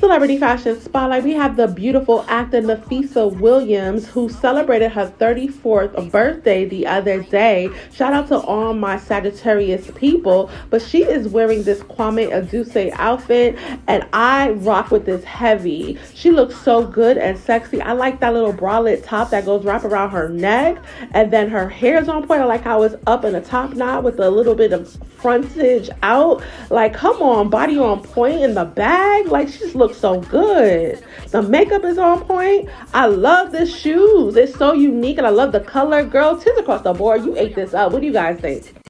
Celebrity Fashion Spotlight, we have the beautiful actor Nafessa Williams, who celebrated her 34th birthday the other day. Shout out to all my Sagittarius people, but she is wearing this Kwame Adusei outfit, and I rock with this heavy. She looks so good and sexy. I like that little bralette top that goes wrap around her neck, and then her hair is on point. I like how it's up in a top knot with a little bit of frontage out. Like, come on, body on point in the bag. Like, she just looks so good. The makeup is on point. I love the shoes. It's so unique and I love the color. Girl, tis across the board. You ate this up. What do you guys think?